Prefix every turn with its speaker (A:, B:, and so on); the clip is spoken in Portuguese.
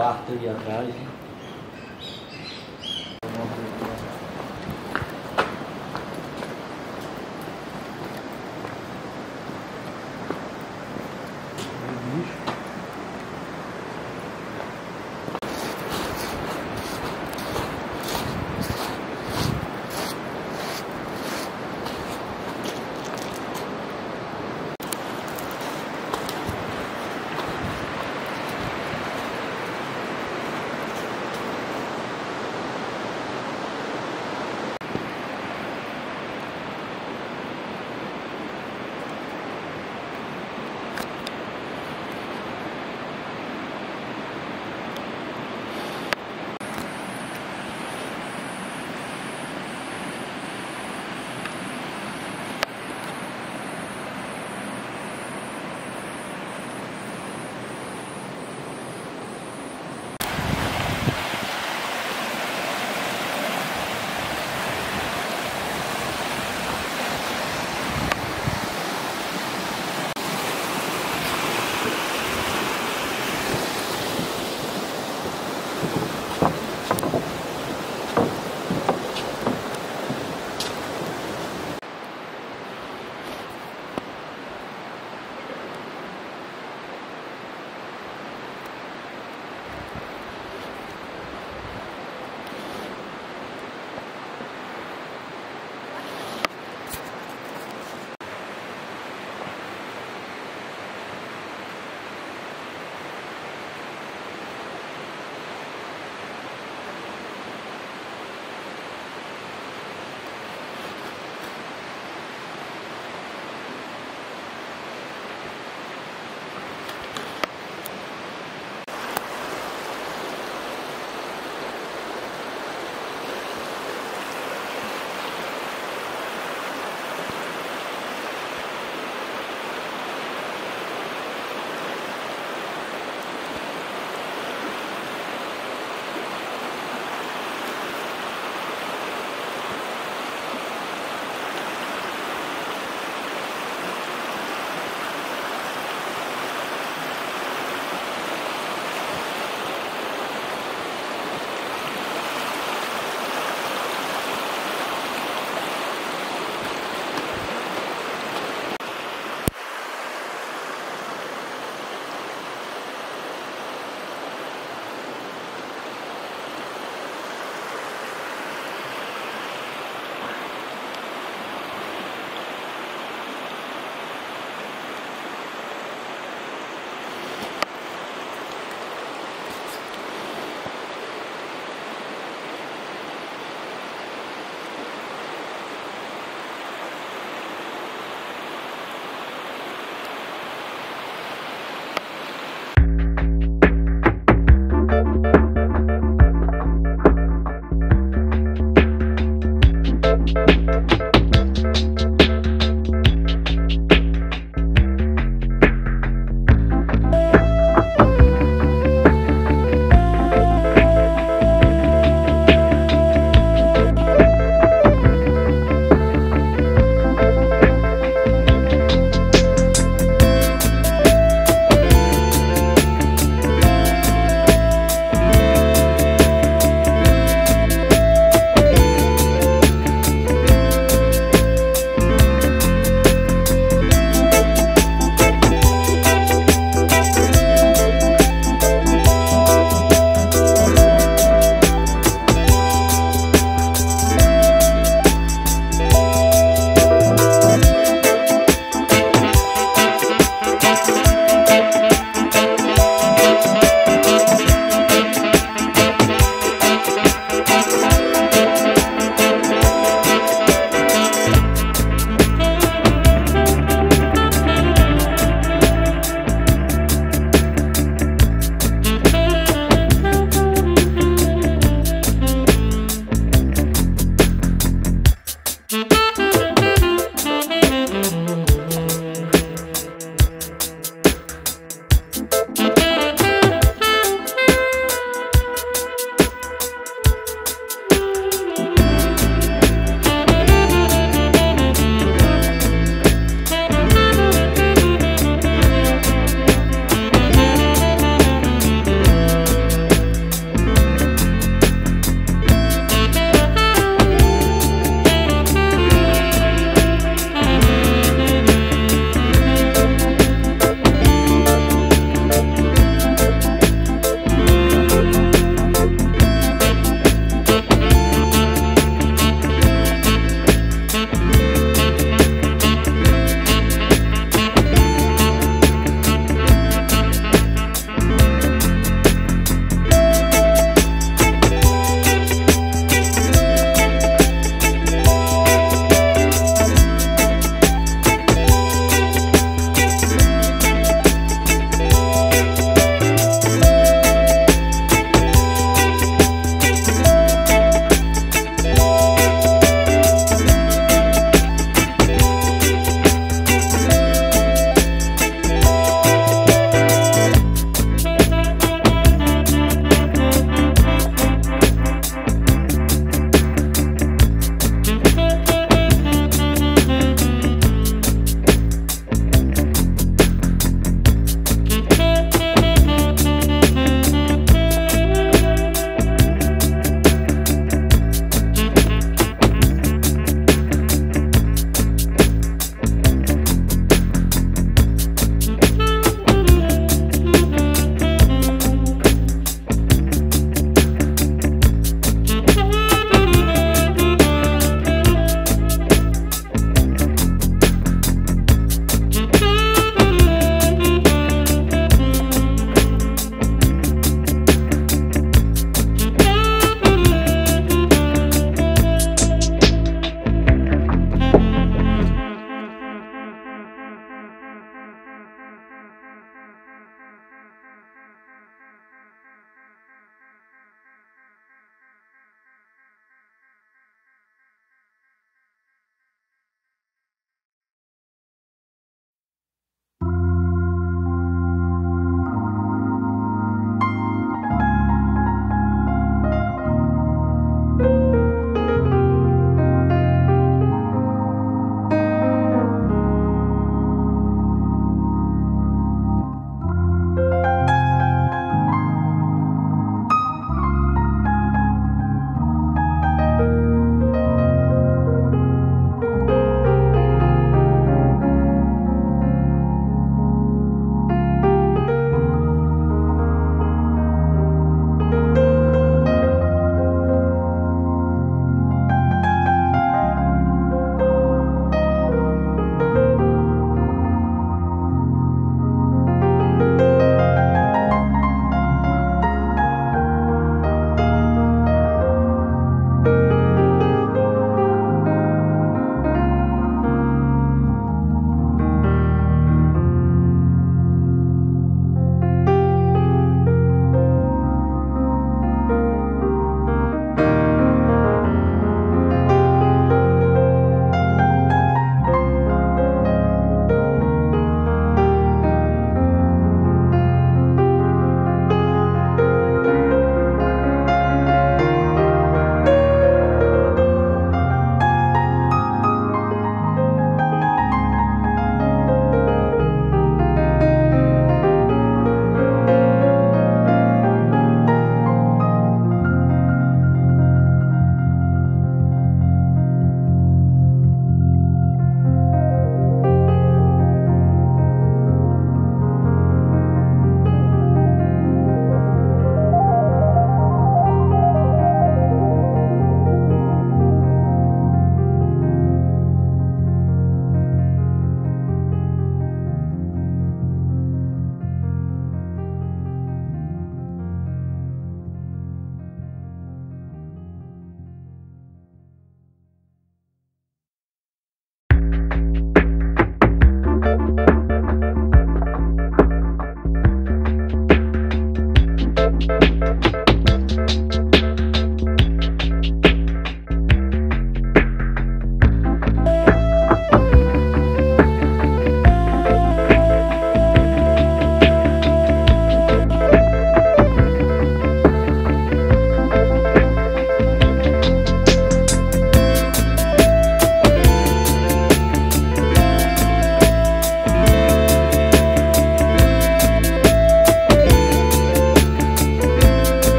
A: Quarto ali atrás.